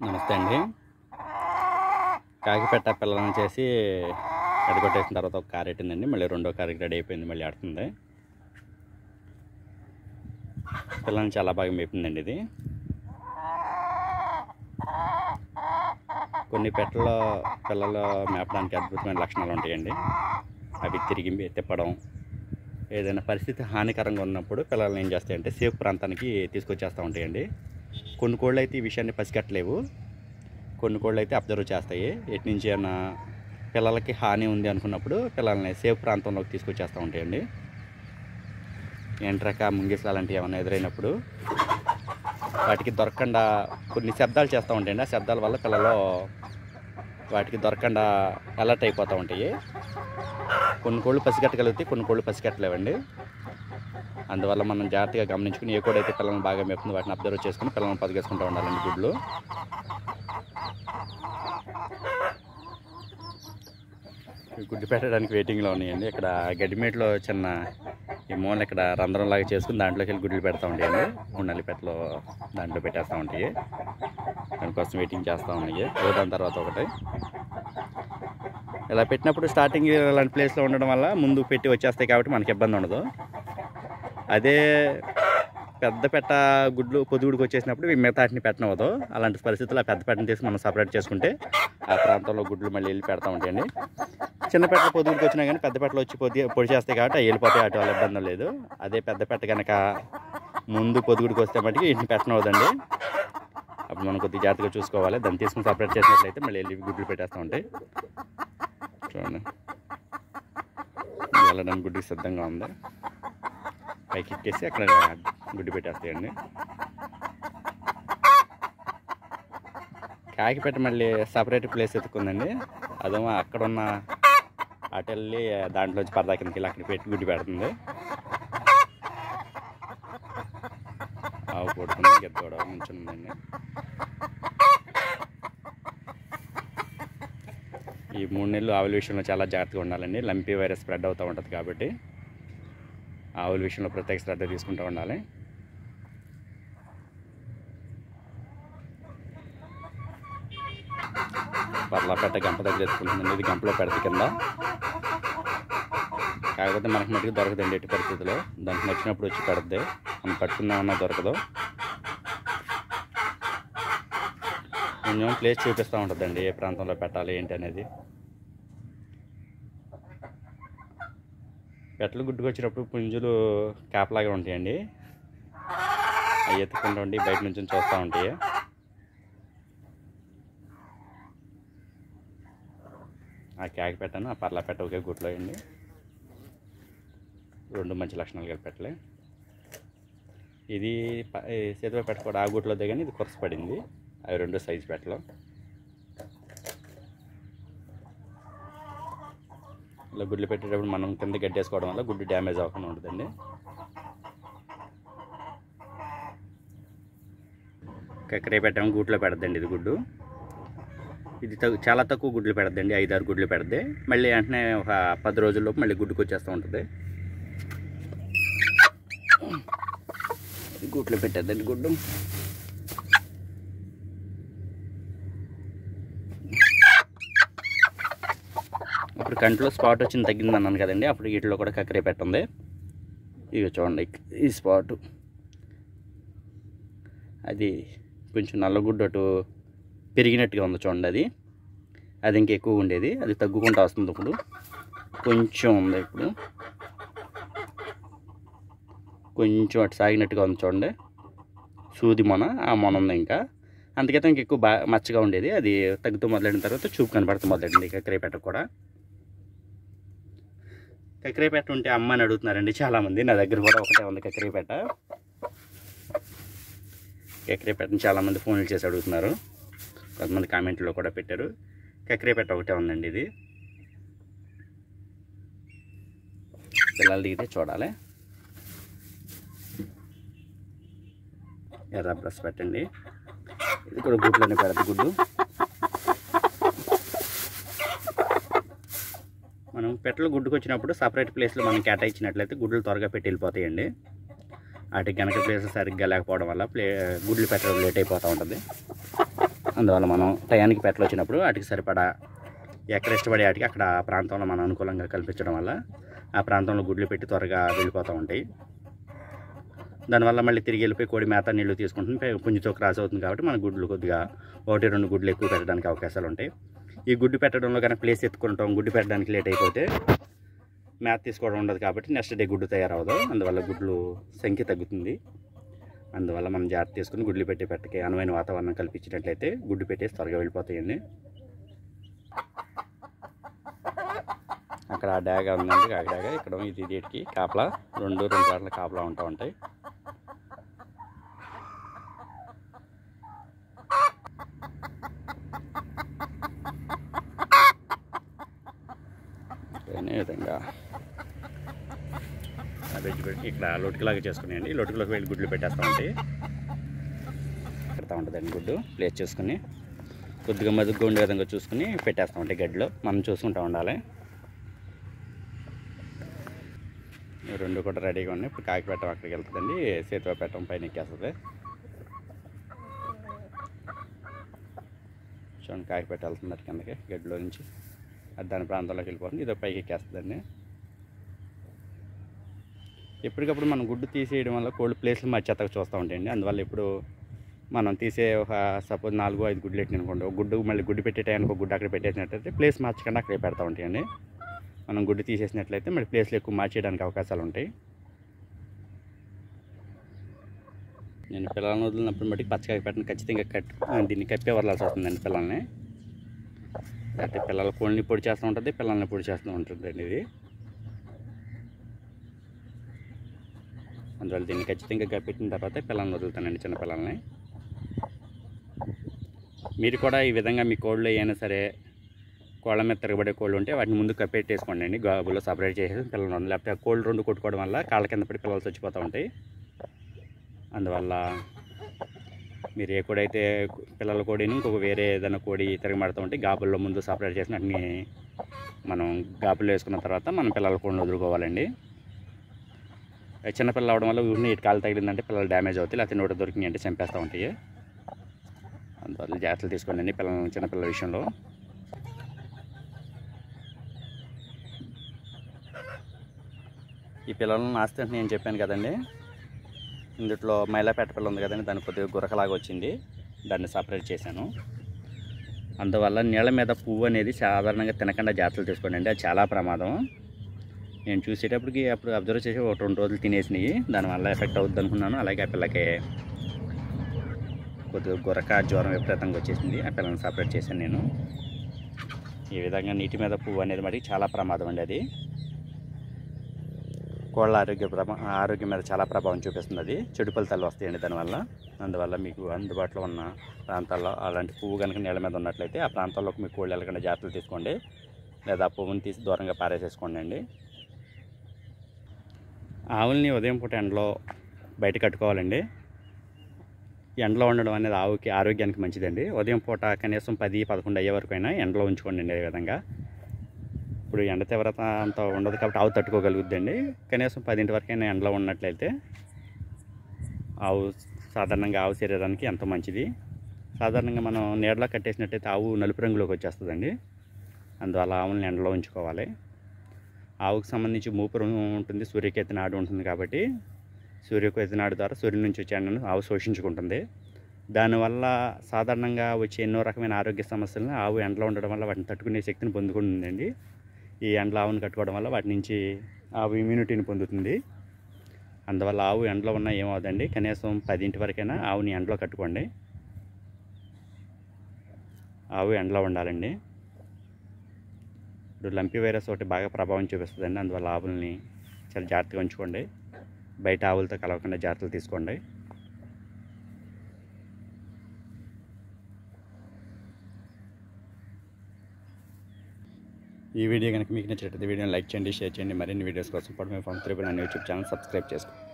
నమస్తే అండి. కాకిపెట్ట పిల్లలను చేసి ఎడగొట్టేసిన తర్వాత ఒక కారు ఎట్టిందండి? మళ్ళీ రెండో కారుకి రెడీ అయిపోయింది మళ్ళీ ఆడుతుంది. పిల్లల్ని చాలా బాగా మేపిందండి ఇది. కొన్ని పెట్టల పిల్లలు మేపడానికి అద్భుతమైన లక్షణాలు ఉంటాయండి. అవి తిరిగి తిప్పడం ఏదైనా పరిస్థితి హానికరంగా ఉన్నప్పుడు పిల్లల్ని ఏం చేస్తాయంటే సేఫ్ ప్రాంతానికి తీసుకొచ్చేస్తూ ఉంటాయండి. కొన్ని కోళ్ళు అయితే ఈ విషయాన్ని పసిగట్టలేవు. కొన్ని కోళ్ళు అయితే అబ్జర్వ్ చేస్తాయి. ఎటు నుంచి ఏమైనా పిల్లలకి హాని ఉంది అనుకున్నప్పుడు పిల్లల్ని సేఫ్ ప్రాంతంలోకి తీసుకొచ్చేస్తూ ఉంటాయండి. ఎంట్రక ముంగిసలు అలాంటివి ఏమైనా ఎదురైనప్పుడు వాటికి దొరకకుండా కొన్ని శబ్దాలు చేస్తూ ఉంటాయండి. ఆ శబ్దాల వల్ల పిల్లలు వాటికి దొరకకుండా అలర్ట్ అయిపోతూ ఉంటాయి. కొన్ని కోళ్ళు పసిగట్టగలిగితే కొన్ని కోళ్ళు పసిగట్టలేవండి. అందువల్ల మనం జాగ్రత్తగా గమనించుకుని ఏ కోడైతే పిల్లల్ని బాగా మేపుతుందో వాటిని అబ్జర్వ్ చేసుకుని పిల్లల్ని పదిగేసుకుంటూ ఉండాలండి గుడ్లు. గుడ్డు పెట్టడానికి వెయిటింగ్లో ఉన్నాయండి. ఇక్కడ గడ్డిమేట్లో చిన్న ఈ మూల ఇక్కడ రంధ్రం లాగా చేసుకుని దాంట్లోకి వెళ్ళి గుడ్లు పెడతా ఉంటాయండి ఉండాలి పెట్టలో దాంట్లో పెట్టేస్తూ ఉంటాయి. దానికోసం వెయిటింగ్ చేస్తూ ఉన్నాయి. దాని తర్వాత ఒకటి. ఇలా పెట్టినప్పుడు స్టార్టింగ్ ఇలాంటి ప్లేస్లో ఉండడం వల్ల ముందు పెట్టి వచ్చేస్తాయి కాబట్టి మనకి ఇబ్బంది ఉండదు. అదే పెద్ద పెట్ట గుడ్లు పొద్దుగుడికి వచ్చేసినప్పుడు మిగతా వాటిని పెట్టనవదు. అలాంటి పరిస్థితుల్లో ఆ పెద్ద పెట్టని తీసి మనం సపరేట్ చేసుకుంటే ఆ ప్రాంతంలో గుడ్లు మళ్ళీ వెళ్ళి పెడతా ఉంటాయండి. చిన్నపేట పెట్ట పొదుగుడికి వచ్చినా కానీ పెద్దపేటలో వచ్చి పొది పొడి చేస్తాయి కాబట్టి అవి వెళ్ళిపోతాయి అటు వాళ్ళ ఇబ్బంది లేదు. అదే పెద్దపేట కనుక ముందు పొదుగుడికి వస్తే మటుకు ఇంటిని పెట్టనవదండి అప్పుడు మనం కొద్దిగా జాగ్రత్తగా చూసుకోవాలి. దాన్ని తీసుకుని సపరేట్ చేసినట్లయితే మళ్ళీ వెళ్ళి గుడ్లు పెట్టేస్తూ ఉంటాయి. చూడండి. వెళ్ళడానికి గుడ్డికి సిద్ధంగా ఉంది. పైకి ఎక్కేసి అక్కడ గుడ్డి పెట్టేస్తాయండి. కాకిపేట మళ్ళీ సపరేట్ ప్లేస్ ఎత్తుకుందండి అదేమో అక్కడ ఉన్న అటు వెళ్ళి దాంట్లోంచి పరదా కిందకి వెళ్ళి అక్కడ పెట్టి గుడ్డి పెడుతుంది. ఆవు కొడుతుంది గెద్ద కూడా ఉంచుందండి. ఈ మూడు నెలలు ఆవుల విషయంలో చాలా జాగ్రత్తగా ఉండాలండి. లంపీ వైరస్ స్ప్రెడ్ అవుతూ ఉంటుంది కాబట్టి ఆవుల విషయంలో ప్రత్యేక శ్రద్ధ తీసుకుంటూ ఉండాలి. పర్లా పెట్ట గంప దగ్గర ఎత్తుకుంటుందండి ఇది గంపలో పెడత కింద. కాకపోతే మనకి మటుకు దొరకదండి ఎట్టి పరిస్థితిలో దానికి నచ్చినప్పుడు వచ్చి పెడద్ది. మనం పట్టుకుందామన్నా దొరకదు. కొంచెం ప్లేస్ చూపిస్తూ ఉంటుందండి ఏ ప్రాంతంలో పెట్టాలి ఏంటి అనేది. పెట్టలు గుడ్డుకు వచ్చినప్పుడు పుంజులు కాపలాగా ఉంటాయండి. అవి ఎత్తుకుంటూ ఉండి బయట నుంచి చూస్తూ ఉంటాయి. ఆ కేక పెట్టాను ఆ పర్లా పెట్ట ఒకే గుట్లో అండి రెండు మంచి లక్షణాలు కలిపి పెట్టలే. ఇది చేతిలో పెట్టకూడదు ఆ గుట్లో దిగాని ఇది కొరస పడింది. అవి రెండు సైజు పెట్టలు. ఇలా గుడ్లు పెట్టేటప్పుడు మనం కింద గడ్డేసుకోవడం వల్ల గుడ్డు డ్యామేజ్ అవ్వకుండా ఉంటుందండి. కక్కరే పెట్టాము గూట్లో పెడద్దండి ఇది గుడ్డు. ఇది తగ్గు చాలా తక్కువ గుడ్లు పెడద్దండి ఐదారు గుడ్లు పెడద్ది. మళ్ళీ వెంటనే ఒక పది రోజుల్లోపు మళ్ళీ గుడ్డుకు వచ్చేస్తూ ఉంటుంది. గుడ్లు గూట్లో పెట్టద్దండి గుడ్డు. ఇప్పుడు కంట్లో స్పాట్ వచ్చింది తగ్గింది అన్నాను కదండి అప్పుడు వీటిలో కూడా కక్కరే పెట్టండి. ఇవి చూడండి ఈ స్పాటు. అది కొంచెం నల్లగుడ్డు అటు పెరిగినట్టుగా ఉంది చూడండి అది. అది ఇంకా ఎక్కువ ఉండేది. అది తగ్గుకుంటూ వస్తుంది ఇప్పుడు. కొంచెం ఉంది ఇప్పుడు. కొంచెం అటు సాగినట్టుగా ఉంది చూడండి. సూది మొన ఆ మొన ఉంది ఇంకా. అందుకైతే ఇంక ఎక్కువ బాగా మచ్చగా ఉండేది. అది తగ్గుతూ మొదలైన తర్వాత చూపు కనబడుతూ మొదలైంది. ఇంకా పెట్ట కూడా. కక్రేపేట ఉంటే అమ్మ అని అడుగుతున్నారండి చాలామంది. నా దగ్గర కూడా ఒకటే ఉంది కక్రేపేట కక్రేపేటని చాలామంది ఫోన్లు చేసి అడుగుతున్నారు. కొంతమంది కామెంట్లో కూడా పెట్టారు. కక్కరే పెట్ట ఒకటే ఉందండి ఇది. పిల్లలు దిగితే చూడాలి. ఎర్ర బ్రష్ పెట్టండి. ఇది కూడా గుడ్లోనే పెడదు గుడ్డు. మనం పెట్టలు గుడ్డుకు వచ్చినప్పుడు సపరేట్ ప్లేస్లో మనం కేటాయించినట్లయితే గుడ్లు త్వరగా పెట్టి వెళ్ళిపోతాయండి. వాటికి కనుక ప్లేస్ సరిగ్గా లేకపోవడం వల్ల ప్లే గుడ్లు పెట్టడం లేట్ అయిపోతూ ఉంటుంది. అందువల్ల మనం టయానికి పెట్టలు వచ్చినప్పుడు వాటికి సరిపడా ఎక్కడ ఇష్టపడే వాటికి అక్కడ ఆ ప్రాంతంలో మనం అనుకూలంగా కల్పించడం వల్ల ఆ ప్రాంతంలో గుడ్లు పెట్టి త్వరగా వెళ్ళిపోతూ ఉంటాయి. దానివల్ల మళ్ళీ తిరిగి వెళ్ళిపోయి కోడి మేత నీళ్ళు తీసుకుంటుంది పుంజుతో క్రాస్ అవుతుంది కాబట్టి మన గుడ్లు కొద్దిగా ఒకటి రెండు గుడ్లు ఎక్కువ పెట్టడానికి అవకాశాలు ఉంటాయి. ఈ గుడ్డు పెట్టడంలో కానీ ప్లేస్ ఎత్తుకుంటాం గుడ్డు పెట్టడానికి లేట్ అయిపోతే మేత తీసుకోవడం ఉండదు కాబట్టి నెక్స్ట్ డే గుడ్డు తయారవదు అందువల్ల గుడ్లు సంఖ్య తగ్గుతుంది. అందువల్ల మనం జాగ్రత్త తీసుకుని గుడ్లు పెట్టి పెట్టకి అనువైన వాతావరణం కల్పించినట్లయితే గుడ్డు పెట్టేసి త్వరగా వెళ్ళిపోతాయండి. అక్కడ ఆ డాగా ఉందండి ఆ డాగా ఇక్కడ ఇది వీటికి కాపలా రెండు రెండు గంటల కాపలా ఉంటా ఉంటాయి. అదే విధంగా వెజ్ పెట్టి ఇక్కడ లొటుకులాగా చేసుకునేయండి. లొటుకులోకి వెళ్ళి గుడ్లు పెట్టేస్తూ ఉంటాయి పెడతా ఉంటుందండి గుడ్డు. ప్లేస్ చేసుకుని కొద్దిగా మదుగ్గా ఉండే విధంగా చూసుకుని పెట్టేస్తూ ఉంటాయి గడ్డిలో. మనం చూసుకుంటూ ఉండాలి. రెండు కూడా రెడీగా ఉన్నాయి. ఇప్పుడు కాకి పెట్టం అక్కడికి వెళ్తుందండి. సేతువ పెట్టం పైన ఎక్కేస్తుంది. చూడండి కాకి పెట్ట వెళ్తుంది అటు కిందకి గడ్డిలో నుంచి. అది దాని ప్రాంతంలోకి వెళ్ళిపోతుంది. ఇది పైకి ఎక్కేస్తుందండి. ఎప్పటికప్పుడు మనం గుడ్డు తీసేయడం వల్ల కోల్డ్ ప్లేస్లు మర్చేతకు చూస్తూ ఉంటాయండి. అందువల్ల ఇప్పుడు మనం తీసే ఒక సపోజ్ నాలుగు ఐదు గుడ్లు పెట్టిన అనుకోండి ఒక గుడ్డు మళ్ళీ గుడ్డు పెట్టే టైంకి ఒక గుడ్డు అక్కడ పెట్టేసినట్లయితే ప్లేస్ మార్చకుండా అక్కడే పెడతా ఉంటాయండి. మనం గుడ్డు తీసేసినట్లయితే మళ్ళీ ప్లేస్లు ఎక్కువ మార్చేయడానికి అవకాశాలు ఉంటాయి. నేను పిల్లలను వదిలినప్పుడు మట్టి పచ్చకాయ పెట్టిన ఖచ్చితంగా కట్ దీన్ని కప్పే వదలాల్సి వస్తుందండి పిల్లల్ని. అంటే పిల్లల కోళ్ళని పొడి చేస్తూ ఉంటుంది పిల్లల్ని పొడి చేస్తూ ఉంటుందండి ఇది. అందువల్ల దీన్ని ఖచ్చితంగా కప్పెట్టిన తర్వాత పిల్లల్ని వదులుతానండి చిన్న పిల్లల్ని. మీరు కూడా ఈ విధంగా మీ కోళ్ళు అయినా సరే కోళ్ళ మీద తిరగబడే కోళ్ళు ఉంటే వాటిని ముందు కప్పెట్టేసుకోండి అండి. గాబులో సపరేట్ చేసేసి పిల్లలు లేకపోతే ఆ కోళ్ళు రెండు కొట్టుకోవడం వల్ల కాళ్ళ కింద పడి పిల్లలు చచ్చిపోతూ ఉంటాయి. అందువల్ల మీరు ఏ కోడైతే అయితే పిల్లల కోడిని ఇంకొక వేరే ఏదైనా కోడి తిరగబడుతూ ఉంటే గాబుల్లో ముందు సపరేట్ చేసిన వాటిని మనం గాబుల్లో వేసుకున్న తర్వాత మనం పిల్లల కోడిని వదులుకోవాలండి. చిన్నపిల్లలు అవడం వల్ల ఊరిని ఇటు కాలు తగిలిందంటే పిల్లలు డ్యామేజ్ అవుతాయి లేకపోతే నోట దొరికింది అంటే చంపేస్తూ ఉంటాయి. అందువల్ల జాగ్రత్తలు తీసుకోండి పిల్లల చిన్నపిల్లల విషయంలో. ఈ పిల్లలను నాస్తే నేను చెప్పాను కదండి. ఇందులో మైలాపేట పిల్ల ఉంది కదండి దాని కొద్దిగా గురకలాగా వచ్చింది దాన్ని సపరేట్ చేశాను. అందువల్ల నీళ్ళ మీద పువ్వు అనేది సాధారణంగా తినకుండా జాగ్రత్తలు తీసుకోండి అది చాలా ప్రమాదం. నేను చూసేటప్పటికి అప్పుడు అబ్జర్వ్ చేసి ఒక రెండు రోజులు తినేసినాయి. దానివల్ల ఎఫెక్ట్ అవుద్ది అనుకున్నాను. అలాగే ఆ పిల్లకి కొద్దిగా గొరక జ్వరం విపరీతంగా వచ్చేసింది. ఆ పిల్లల్ని సపరేట్ చేశాను నేను. ఈ విధంగా నీటి మీద పువ్వు అనేది మటుకు చాలా ప్రమాదం అండి అది. కోళ్ళ ఆరోగ్య ప్రభా ఆరోగ్యం మీద చాలా ప్రభావం చూపిస్తుంది అది. చెడు ఫలితాలు వస్తాయండి దానివల్ల. అందువల్ల మీకు అందుబాటులో ఉన్న ప్రాంతాల్లో అలాంటి పువ్వు కనుక నీళ్ళ మీద ఉన్నట్లయితే ఆ ప్రాంతాల్లోకి మీ కోళ్ళు వెళ్ళకుండా జాగ్రత్తలు తీసుకోండి. లేదా ఆ పువ్వుని తీసి దూరంగా పారేసేసుకోండి అండి. ఆవుల్ని ఉదయం పూట ఎండలో బయట కట్టుకోవాలండి. ఎండలో ఉండడం అనేది ఆవుకి ఆరోగ్యానికి మంచిదండి. ఉదయం పూట కనీసం పది పదకొండు అయ్యే వరకు అయినా ఎండలో ఉంచుకోండి అండి విధంగా. ఇప్పుడు ఎండ తీవ్రత అంత ఉండదు కాబట్టి ఆవు తట్టుకోగలుగుద్దండి. కనీసం పదింటి వరకైనా ఎండలో ఉన్నట్లయితే ఆవు సాధారణంగా ఆవు శరీరానికి ఎంతో మంచిది. సాధారణంగా మనం నీడలో కట్టేసినట్టయితే ఆవు నలుపు రంగులోకి వచ్చేస్తుందండి. అందువల్ల ఆవులను ఎండలో ఉంచుకోవాలి. ఆవుకు సంబంధించి మూపురం ఉంటుంది సూర్యకేతు నాడు ఉంటుంది కాబట్టి సూర్యకేతు నాడు ద్వారా సూర్యుని నుంచి వచ్చే ఎండను ఆవు శోషించుకుంటుంది. దానివల్ల సాధారణంగా వచ్చే ఎన్నో రకమైన ఆరోగ్య సమస్యలను ఆవు ఎండలో ఉండడం వల్ల వాటిని తట్టుకునే శక్తిని పొందుకుంటుందండి. ఈ ఎండలో ఆవును కట్టుకోవడం వల్ల వాటి నుంచి ఆవు ఇమ్యూనిటీని పొందుతుంది. అందువల్ల ఆవు ఎండలో ఉన్నా ఏమవుదండి కనీసం పదింటి వరకైనా ఆవుని ఎండలో కట్టుకోండి. ఆవు ఎండలో ఉండాలండి. ఇప్పుడు లంపి వైరస్ ఒకటి బాగా ప్రభావం చూపిస్తుందండి. అందువల్ల ఆవుల్ని చాలా జాగ్రత్తగా ఉంచుకోండి. బయట ఆవులతో కలవకుండా జాగ్రత్తలు తీసుకోండి. ఈ వీడియో కనుక మీకు నచ్చినట్లయితే వీడియోని లైక్ చేయండి షేర్ చేయండి. మరిన్ని వీడియోస్ కోసం కూడా మేము ఫోన్ త్రిబుల్ అనే యూట్యూబ్ ఛానల్ సబ్స్క్రైబ్ చేసుకోండి.